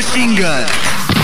Machine Gun.